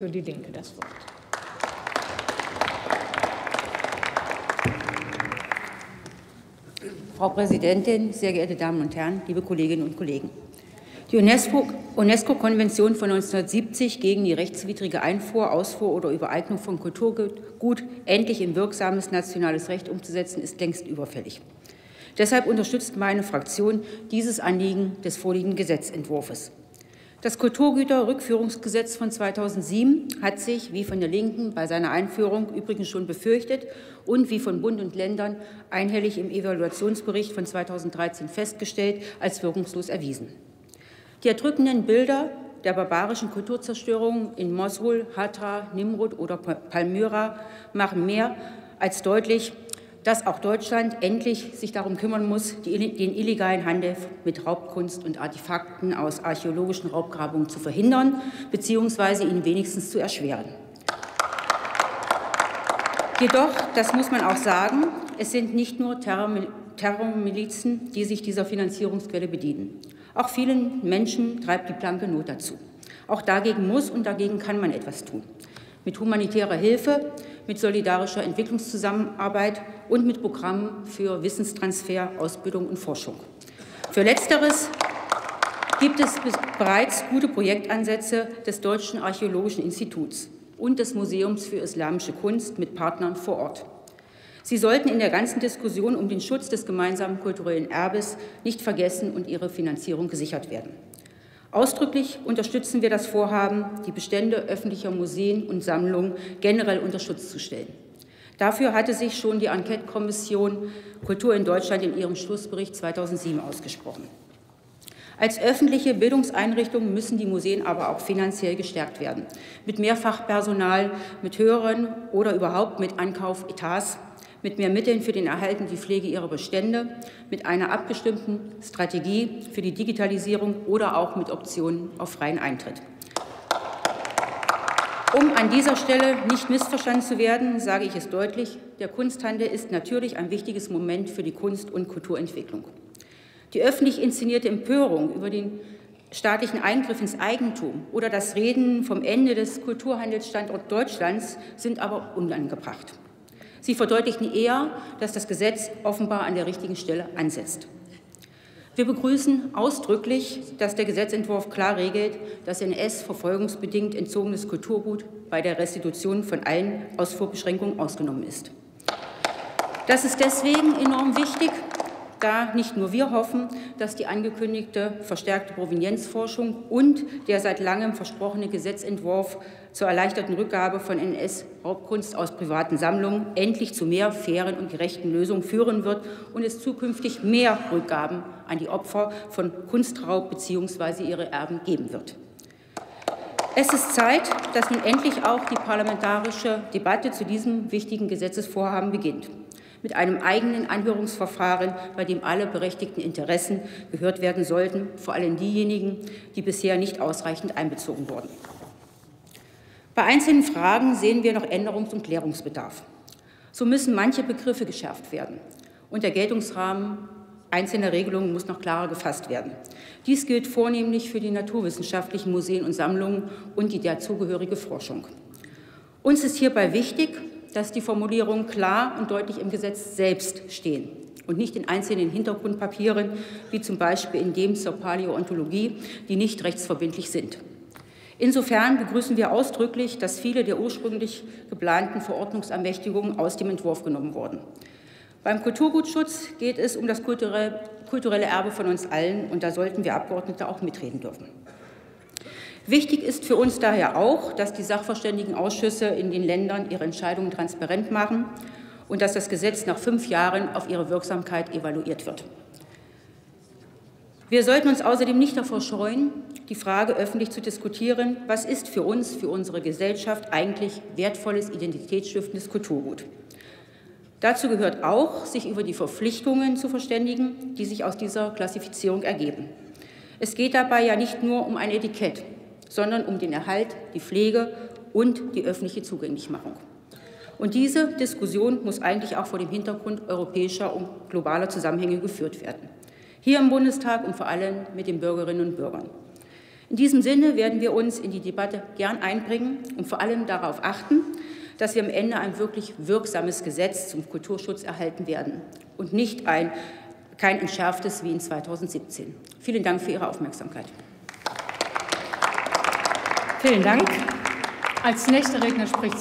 Für die Linke das Wort. Frau Präsidentin, sehr geehrte Damen und Herren, liebe Kolleginnen und Kollegen! Die UNESCO-Konvention von 1970 gegen die rechtswidrige Einfuhr, Ausfuhr oder Übereignung von Kulturgut endlich in wirksames nationales Recht umzusetzen, ist längst überfällig. Deshalb unterstützt meine Fraktion dieses Anliegen des vorliegenden Gesetzentwurfs. Das Kulturgüterrückführungsgesetz von 2007 hat sich, wie von der Linken bei seiner Einführung übrigens schon befürchtet und wie von Bund und Ländern einhellig im Evaluationsbericht von 2013 festgestellt, als wirkungslos erwiesen. Die erdrückenden Bilder der barbarischen Kulturzerstörung in Mosul, Hatra, Nimrud oder Palmyra machen mehr als deutlich, dass auch Deutschland endlich sich darum kümmern muss, den illegalen Handel mit Raubkunst und Artefakten aus archäologischen Raubgrabungen zu verhindern bzw. ihn wenigstens zu erschweren. Jedoch, das muss man auch sagen, es sind nicht nur Terrormilizen, die sich dieser Finanzierungsquelle bedienen. Auch vielen Menschen treibt die blanke Not dazu. Auch dagegen muss und dagegen kann man etwas tun. Mit humanitärer Hilfe, mit solidarischer Entwicklungszusammenarbeit und mit Programmen für Wissenstransfer, Ausbildung und Forschung. Für Letzteres gibt es bereits gute Projektansätze des Deutschen Archäologischen Instituts und des Museums für Islamische Kunst mit Partnern vor Ort. Sie sollten in der ganzen Diskussion um den Schutz des gemeinsamen kulturellen Erbes nicht vergessen und ihre Finanzierung gesichert werden. Ausdrücklich unterstützen wir das Vorhaben, die Bestände öffentlicher Museen und Sammlungen generell unter Schutz zu stellen. Dafür hatte sich schon die Enquete-Kommission Kultur in Deutschland in ihrem Schlussbericht 2007 ausgesprochen. Als öffentliche Bildungseinrichtungen müssen die Museen aber auch finanziell gestärkt werden, mit mehr Fachpersonal, mit höheren oder überhaupt mit Ankaufeltats mit mehr Mitteln für den Erhalt und die Pflege ihrer Bestände, mit einer abgestimmten Strategie für die Digitalisierung oder auch mit Optionen auf freien Eintritt. Um an dieser Stelle nicht missverstanden zu werden, sage ich es deutlich, der Kunsthandel ist natürlich ein wichtiges Moment für die Kunst- und Kulturentwicklung. Die öffentlich inszenierte Empörung über den staatlichen Eingriff ins Eigentum oder das Reden vom Ende des Kulturhandelsstandorts Deutschlands sind aber unangebracht. Sie verdeutlichen eher, dass das Gesetz offenbar an der richtigen Stelle ansetzt. Wir begrüßen ausdrücklich, dass der Gesetzentwurf klar regelt, dass NS verfolgungsbedingt entzogenes Kulturgut bei der Restitution von allen Ausfuhrbeschränkungen ausgenommen ist. Das ist deswegen enorm wichtig, da nicht nur wir hoffen, dass die angekündigte verstärkte Provenienzforschung und der seit langem versprochene Gesetzentwurf zur erleichterten Rückgabe von NS-Raubkunst aus privaten Sammlungen endlich zu mehr fairen und gerechten Lösungen führen wird und es zukünftig mehr Rückgaben an die Opfer von Kunstraub bzw. ihre Erben geben wird. Es ist Zeit, dass nun endlich auch die parlamentarische Debatte zu diesem wichtigen Gesetzesvorhaben beginnt mit einem eigenen Anhörungsverfahren, bei dem alle berechtigten Interessen gehört werden sollten, vor allem diejenigen, die bisher nicht ausreichend einbezogen wurden. Bei einzelnen Fragen sehen wir noch Änderungs- und Klärungsbedarf. So müssen manche Begriffe geschärft werden und der Geltungsrahmen einzelner Regelungen muss noch klarer gefasst werden. Dies gilt vornehmlich für die naturwissenschaftlichen Museen und Sammlungen und die dazugehörige Forschung. Uns ist hierbei wichtig, dass die Formulierungen klar und deutlich im Gesetz selbst stehen und nicht in einzelnen Hintergrundpapieren, wie zum Beispiel in dem zur Paläontologie, die nicht rechtsverbindlich sind. Insofern begrüßen wir ausdrücklich, dass viele der ursprünglich geplanten Verordnungsermächtigungen aus dem Entwurf genommen wurden. Beim Kulturgutschutz geht es um das kulturelle Erbe von uns allen, und da sollten wir Abgeordnete auch mitreden dürfen. Wichtig ist für uns daher auch, dass die Sachverständigenausschüsse in den Ländern ihre Entscheidungen transparent machen und dass das Gesetz nach fünf Jahren auf ihre Wirksamkeit evaluiert wird. Wir sollten uns außerdem nicht davor scheuen, die Frage öffentlich zu diskutieren, was ist für uns, für unsere Gesellschaft eigentlich wertvolles, identitätsstiftendes Kulturgut. Dazu gehört auch, sich über die Verpflichtungen zu verständigen, die sich aus dieser Klassifizierung ergeben. Es geht dabei ja nicht nur um ein Etikett, sondern um den Erhalt, die Pflege und die öffentliche Zugänglichmachung. Und diese Diskussion muss eigentlich auch vor dem Hintergrund europäischer und globaler Zusammenhänge geführt werden. Hier im Bundestag und vor allem mit den Bürgerinnen und Bürgern. In diesem Sinne werden wir uns in die Debatte gern einbringen und vor allem darauf achten, dass wir am Ende ein wirklich wirksames Gesetz zum Kulturschutz erhalten werden und nicht ein, kein entschärftes wie in 2017. Vielen Dank für Ihre Aufmerksamkeit. Vielen Dank. Als nächster Redner spricht